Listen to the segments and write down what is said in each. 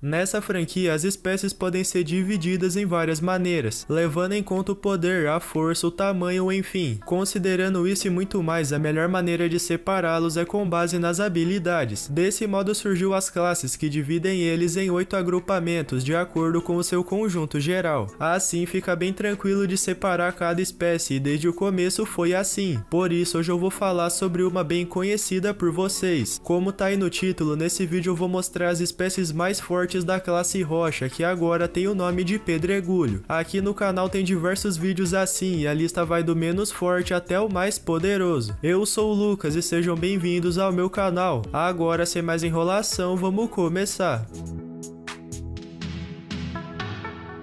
Nessa franquia, as espécies podem ser divididas em várias maneiras, levando em conta o poder, a força, o tamanho, enfim. Considerando isso e muito mais, a melhor maneira de separá-los é com base nas habilidades. Desse modo surgiu as classes, que dividem eles em oito agrupamentos, de acordo com o seu conjunto geral. Assim fica bem tranquilo de separar cada espécie, e desde o começo foi assim. Por isso, hoje eu vou falar sobre uma bem conhecida por vocês. Como tá aí no título, nesse vídeo eu vou mostrar as espécies mais fortes fortes da classe rocha, que agora tem o nome de pedregulho. Aqui no canal tem diversos vídeos assim, e a lista vai do menos forte até o mais poderoso. Eu sou o Lucas e sejam bem-vindos ao meu canal. Agora, sem mais enrolação, vamos começar.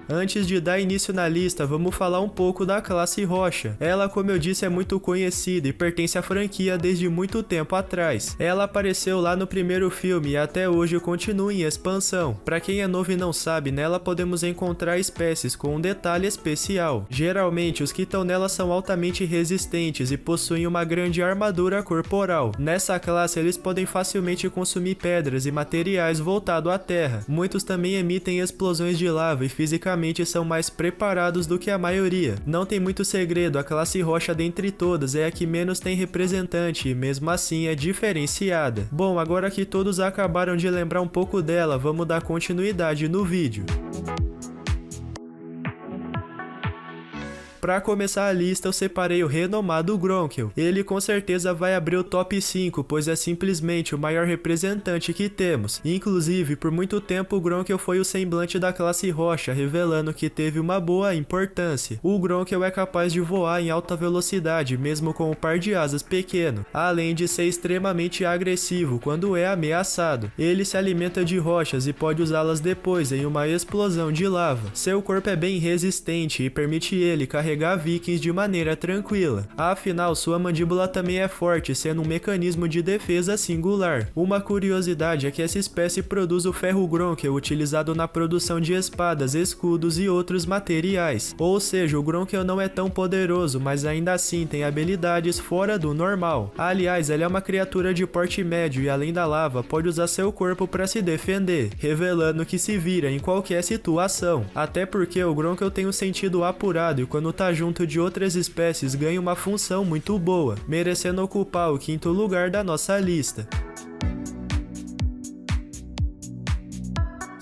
Antes de dar início na lista, vamos falar um pouco da classe Rocha. Ela, como eu disse, é muito conhecida e pertence à franquia desde muito tempo atrás. Ela apareceu lá no primeiro filme e até hoje continua em expansão. Para quem é novo e não sabe, nela podemos encontrar espécies com um detalhe especial. Geralmente, os que estão nela são altamente resistentes e possuem uma grande armadura corporal. Nessa classe, eles podem facilmente consumir pedras e materiais voltado à terra. Muitos também emitem explosões de lava e fisicamente são mais preparados do que a maioria. Não tem muito segredo, a classe rocha dentre todas é a que menos tem representante e mesmo assim é diferenciada. Bom, agora que todos acabaram de lembrar um pouco dela, vamos dar continuidade no vídeo. Para começar a lista, eu separei o renomado Gronkel. Ele com certeza vai abrir o top 5, pois é simplesmente o maior representante que temos. Inclusive, por muito tempo o Gronkel foi o semblante da classe rocha, revelando que teve uma boa importância. O Gronkel é capaz de voar em alta velocidade, mesmo com um par de asas pequeno, além de ser extremamente agressivo quando é ameaçado. Ele se alimenta de rochas e pode usá-las depois em uma explosão de lava. Seu corpo é bem resistente e permite ele carregar carregar vikings de maneira tranquila. Afinal, sua mandíbula também é forte, sendo um mecanismo de defesa singular. Uma curiosidade é que essa espécie produz o ferro Gronkel utilizado na produção de espadas, escudos e outros materiais. Ou seja, o Gronkel não é tão poderoso, mas ainda assim tem habilidades fora do normal. Aliás, ele é uma criatura de porte médio e além da lava, pode usar seu corpo para se defender, revelando que se vira em qualquer situação. Até porque o Gronkel tem um sentido apurado e quando tá junto de outras espécies ganha uma função muito boa, merecendo ocupar o quinto lugar da nossa lista.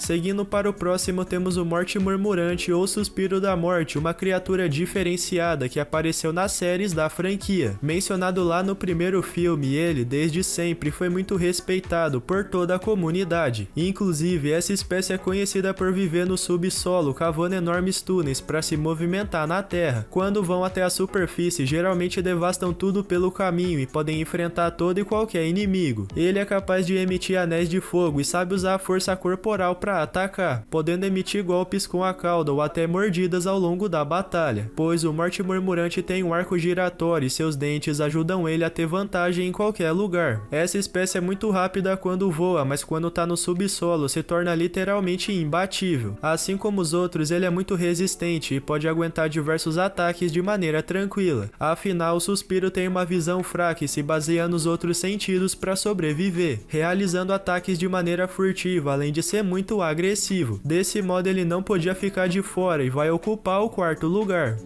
Seguindo para o próximo, temos o Morte Murmurante ou Suspiro da Morte, uma criatura diferenciada que apareceu nas séries da franquia. Mencionado lá no primeiro filme, ele, desde sempre, foi muito respeitado por toda a comunidade. Inclusive, essa espécie é conhecida por viver no subsolo, cavando enormes túneis para se movimentar na terra. Quando vão até a superfície, geralmente devastam tudo pelo caminho e podem enfrentar todo e qualquer inimigo. Ele é capaz de emitir anéis de fogo e sabe usar a força corporal para atacar, podendo emitir golpes com a cauda ou até mordidas ao longo da batalha, pois o Morte Murmurante tem um arco giratório e seus dentes ajudam ele a ter vantagem em qualquer lugar. Essa espécie é muito rápida quando voa, mas quando tá no subsolo se torna literalmente imbatível. Assim como os outros, ele é muito resistente e pode aguentar diversos ataques de maneira tranquila. Afinal, o Suspiro tem uma visão fraca e se baseia nos outros sentidos para sobreviver, realizando ataques de maneira furtiva, além de ser muito agressivo. Desse modo ele não podia ficar de fora e vai ocupar o quarto lugar.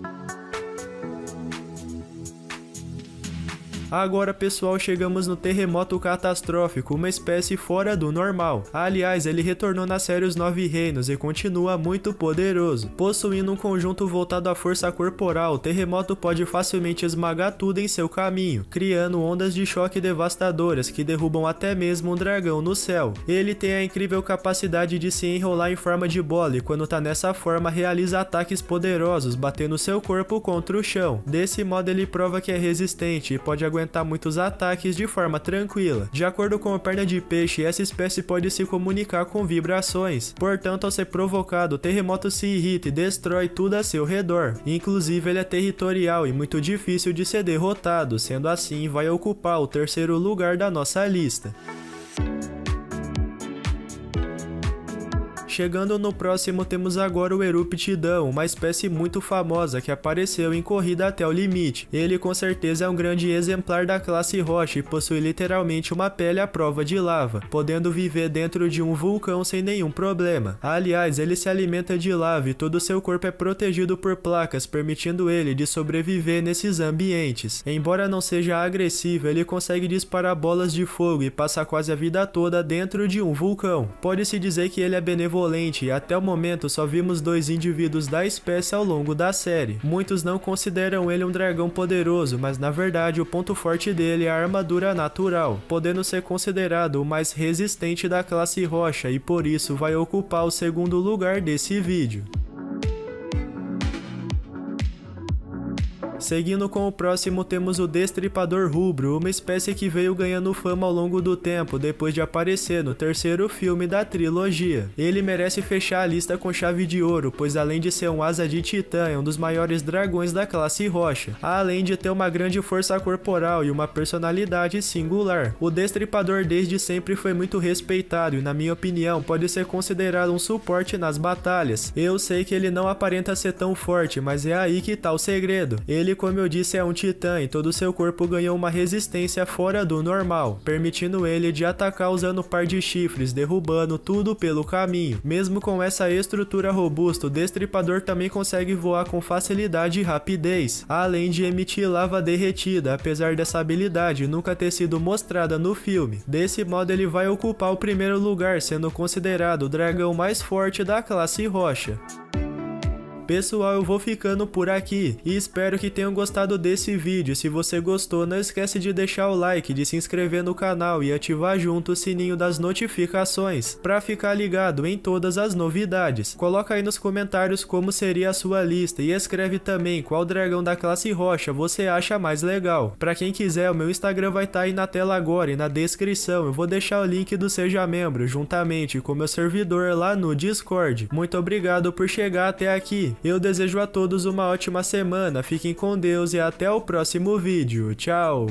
Agora, pessoal, chegamos no terremoto catastrófico, uma espécie fora do normal. Aliás, ele retornou na série Os Nove Reinos e continua muito poderoso. Possuindo um conjunto voltado à força corporal, o terremoto pode facilmente esmagar tudo em seu caminho, criando ondas de choque devastadoras que derrubam até mesmo um dragão no céu. Ele tem a incrível capacidade de se enrolar em forma de bola e quando tá nessa forma realiza ataques poderosos, batendo seu corpo contra o chão. Desse modo ele prova que é resistente e pode aguentar aguentar muitos ataques de forma tranquila. De acordo com a perna de peixe, essa espécie pode se comunicar com vibrações. Portanto, ao ser provocado, o terremoto se irrita e destrói tudo a seu redor. Inclusive, ele é territorial e muito difícil de ser derrotado, sendo assim, vai ocupar o terceiro lugar da nossa lista. Chegando no próximo temos agora o Eruptidão, uma espécie muito famosa que apareceu em Corrida até o Limite. Ele com certeza é um grande exemplar da classe rocha e possui literalmente uma pele à prova de lava, podendo viver dentro de um vulcão sem nenhum problema. Aliás, ele se alimenta de lava e todo seu corpo é protegido por placas, permitindo ele de sobreviver nesses ambientes. Embora não seja agressivo, ele consegue disparar bolas de fogo e passa quase a vida toda dentro de um vulcão. Pode-se dizer que ele é benevolente e até o momento só vimos dois indivíduos da espécie ao longo da série. Muitos não consideram ele um dragão poderoso, mas na verdade o ponto forte dele é a armadura natural, podendo ser considerado o mais resistente da classe rocha e por isso vai ocupar o segundo lugar desse vídeo. Seguindo com o próximo temos o Destripador Rubro, uma espécie que veio ganhando fama ao longo do tempo depois de aparecer no terceiro filme da trilogia. Ele merece fechar a lista com chave de ouro, pois além de ser um asa de titã, é um dos maiores dragões da classe rocha, além de ter uma grande força corporal e uma personalidade singular. O Destripador desde sempre foi muito respeitado e na minha opinião pode ser considerado um suporte nas batalhas. Eu sei que ele não aparenta ser tão forte, mas é aí que tá o segredo. Ele como eu disse, é um titã e todo seu corpo ganhou uma resistência fora do normal, permitindo ele de atacar usando um par de chifres, derrubando tudo pelo caminho. Mesmo com essa estrutura robusta, o Destripador também consegue voar com facilidade e rapidez, além de emitir lava derretida, apesar dessa habilidade nunca ter sido mostrada no filme. Desse modo ele vai ocupar o primeiro lugar, sendo considerado o dragão mais forte da classe rocha. Pessoal, eu vou ficando por aqui e espero que tenham gostado desse vídeo. Se você gostou, não esquece de deixar o like, de se inscrever no canal e ativar junto o sininho das notificações para ficar ligado em todas as novidades. Coloca aí nos comentários como seria a sua lista e escreve também qual dragão da classe rocha você acha mais legal. Para quem quiser, o meu Instagram vai estar tá aí na tela agora e na descrição. Eu vou deixar o link do Seja Membro juntamente com meu servidor lá no Discord. Muito obrigado por chegar até aqui. Eu desejo a todos uma ótima semana, fiquem com Deus e até o próximo vídeo. Tchau!